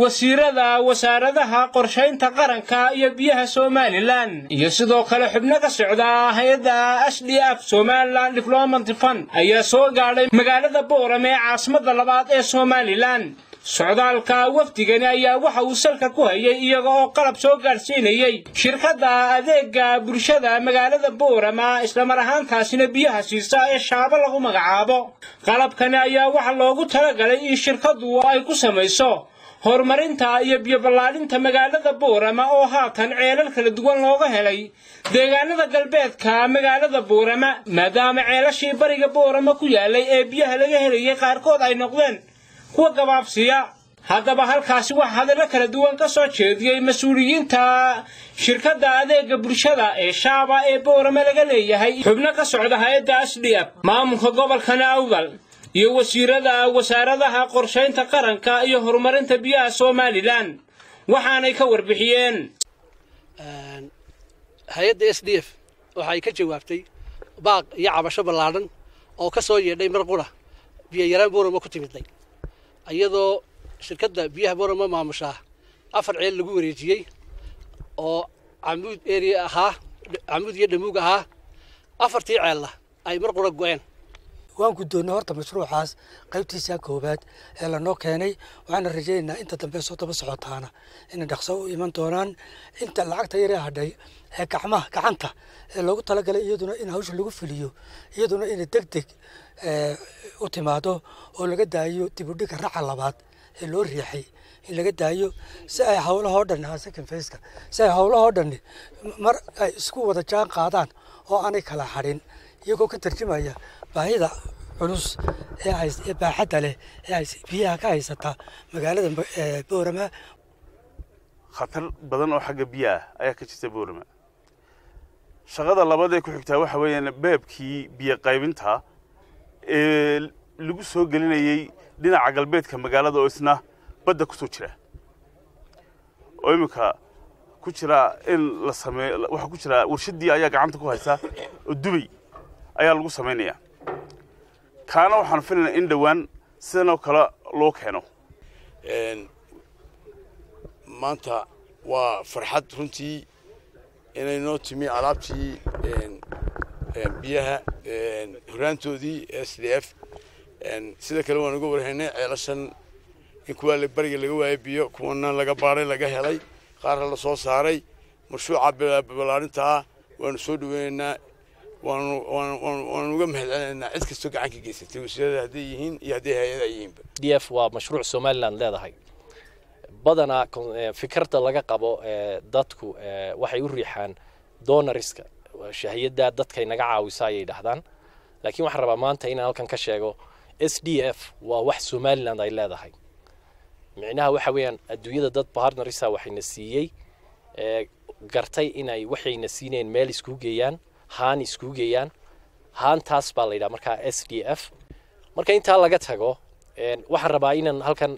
wasiirada wasaaradaha qorshaynta qaranka iyo biyaha somalilan iyo sidoo kale xubno ka socda hay'adda s d f somalilan diplomat fund ayaa soo gaadhay magaalada boorame ee caasimada labaad ee somalilan socdaalka wafdigani ayaa waxa uu salka ku hayay iyaga oo qalab soo gaadhsiinayey shirkadda adeega bulshada magaalada boorama islamar ahaantaasina biyaha siisa ee shaabo lagu magacaabo. Qalabkani ayaa waxa loogu talagalay in shirkaddu ay ku samayso horumarinta iyo biyoballaadhinta magaalada boorama oo haatan ceelal kala duwan looga helay. Deegaanada galbeedka magaalada boorama maadaama ceelashii bariga boorama ku yaalay ee biyaha laga helayay qaarkood ay noqdeen kuwa gabaabsiya. Haddaba halkaasi waxaa hadallo kala duwan ka soo jeediyey mas'uuliyiinta shirkadda adeega bulshada ee shaaba ee boorame laga leeyahay. Xubno ka socda hay'adda s d f maamulka gobolkana awdal iyo wasiirada wasaaradaha qorshaynta qaranka iyo horumarinta biyaha somalilan. Waxaanay ka warbixiyeen. Hay'adda s d f waxay ka jawaabtay baaq iyo cabasho ballaadhan oo ka soo yeedhay mar qura. Biyo yaraan boorama ku timidnay. Iyadoo shirkadda biyaha boorama maamushaa. Afar ceel lagu wareejiyey oo camuud area ahaa camuud iyo dhamuug ahaa. Afartii ceella ay mar qura go-een waan guddoonnay horta mashruucaas qaybtiisa koowaad ee lanoo keenay. Waxaana rajaynaynaa inta dambe soo daba socotaana inay dhaqso u iman doonaan. Inta lacagta yaree hadhay ee gacmaha gacanta ee loogu talagalay iyaduna in hawsha lagu fuliyo iyaduna inay deg deg u timaado oo laga daayo dibudhiga raca labaad ee loo riixay. In laga daayo si ay howlahoo dhan second faceka si ay howlahoo dhani mar ay isku wada jaan qaadaan oo aanay kala hadhin. Iyagoo ka tarjumaya baahida culus ee baaxadda leh ee biyaha ka haysata magaalada boorama. Khatar badan oo xagga biyaah ayaa ka jirta boorama. Shaqada labaad ee ku xigtaa waxa weeyaan beebkii biyo qaybinta ee lagu soo gelinayey dhinaca galbeedka magaalada oo isna badda ku soo jira. Oo iminka ku jira in la sameeyo waxaa ku jira warshaddii ayaa gacanta ku haysa oo dubay ayaa lagu samaynayaa kaana waxaan filaynaa in dhowaan sidanoo kale loo keeno. Maanta waa farxad runtii inay noo timi alaabtii biyaha horaantoodii s d f. Sida kale waan uga warhaynay ceelashan in kuwaa bariga laga waayay biyo kuwana laga baaray laga helay qaarna la soo saaray. Mashruuca ballaarintaa waanu soo dhaweynaynaa waanu uga mahadcelinaynaa. Cid kastoo gacan ka geysatay wasiirada hadday yihiin iyo hadday hay'ada yihiinba. D f waa mashruuc somaliland leedahay. Badanaa fikirda laga qabo dadku waxay u riixaan donoriska shahiyada dadkay naga caawisa ayay dhahdaan laakiin waxaan rabaa maanta inaan halkan ka sheego s d f waa wax somaliland ay leedahay. Micnaha waxa weeyaan adduunyada dad partnerisa waxayna siiyey gartay inay waxayna siineen meel iskugu geeyaan haan iskugu geeyaan. Haantaas baa la yidhaha markaa s d f. Marka intaa laga tago waxaan rabaa inaan halkan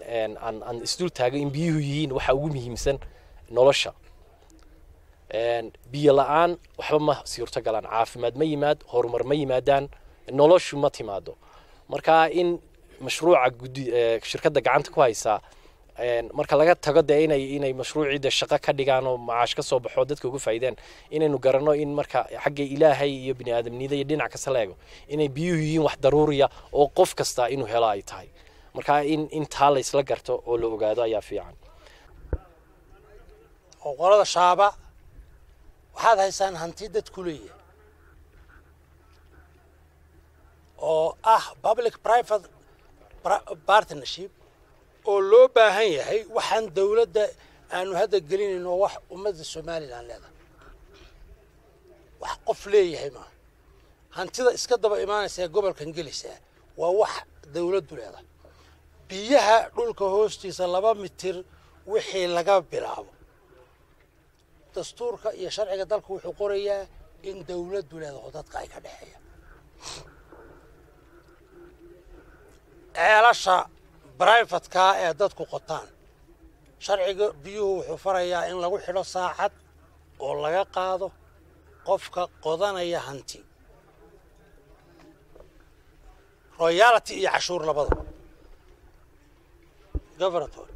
aan isdul taago in biyuhu yihiin waxa ugu muhiimsan nolosha. Biyo la'aan waxba ma suurto galaan. Caafimaad ma yimaad horumar ma yimaadaan noloshu ma timaado. Marka in mashruuca shirkadda gacanta ku haysaa marka laga tago dee inay inay mashruucii de shaqo ka dhigaan oo macaash ka soo baxo dadka uga faa'iideen inaynu garanno in marka xagga ilaahay iyo bini aadamnida iyo dhinac kasta la eego inay biyuhu yihiin wax daruuriya oo qof kasta inuu helo ay tahay. Marka in intaa la isla garto oo la ogaado ayaa fiican. Qolada shaaba waxaad haysaan hanti dadku leeyahay oo ah public private partnership oo loo baahan yahay waxaan dawladda aanu hadda gelinayno wax ummadda somalilan leedahay. Wax qof leeyahay maaha hantida iska daba imaanaysa ee gobolkan gelaysaa waa wax dawladdu leedahay. Biyaha dhulka hoostiisa laba mitir wixii laga bilaabo. Dastuurka iyo sharciga dalka wuxuu qorayaa in dawladdu leedaho dadka ay ka dhexeeya. Ceelasha brifatka ee dadku qotaan. Sharciga biyuhu wuxuu farayaa in lagu xidho saacad oo laga qaado qofka qodanaya hanti. Royality iyo cashuur labadaba governator.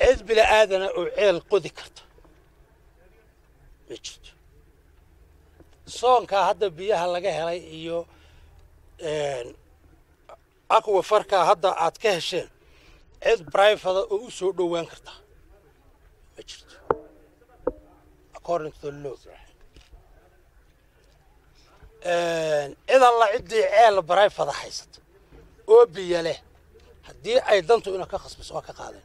Cid bila aadana oo ceel qodi karta ma jirto. Soonkaa hadda biyaha laga helay iyo aqwa farkaa hadda aad ka hesheen cid brifada oo u soo dhowaan karta. Ma jirto. According to law. Cid alla ciddii ceel brifada haysata oo biyo leh haddii ay dantu ina ka khasbiso waa ka qaadeen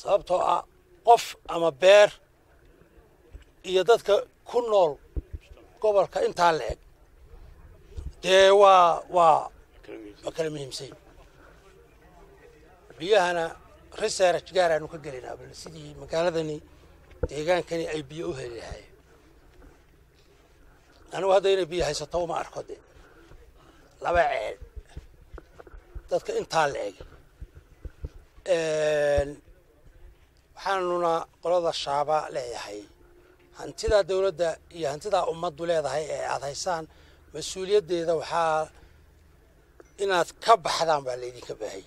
sababtoo ah qof ama beer iyo dadka ku nool gobolka intaa la eg dee waa waa waa kala muhiimsay biyahana research gaar aanu ka gelinaa bal sidii magaaladani deegaankani ay biyo u heli lahaayeen. Anigu hadda inay biyo haysato uma arko de laba ceel. Dadka intaa la eg waxaanuna qolada shaaba leeyahay. Hantidaa dawladda iyo hantidaa ummaddu leedahay ee aada haysaan mas'uuliyaddeeda waxaa inaad ka baxdaan baa laydinka baahayay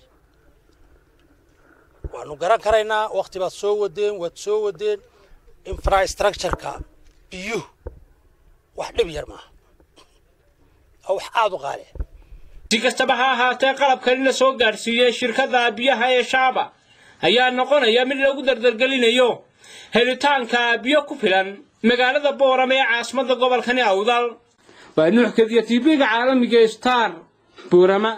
waanu garan karaynaa wakti baad soo wadeen waad soo wadeen infrastructureka biyuhu wax dhib yar maaha. Oo wax aada u qaali. Si kastaba ha ahaatee qalabkani la soo gaadhsiiyey shirkadda biyaha ee shaaba ayaa noqonaya mid lagu dardargelinayo helitaanka biyo ku filan magaalada boorame ee caasimadda gobolkani awdal waa nuux kadiya tv-ga caalamiga star boorama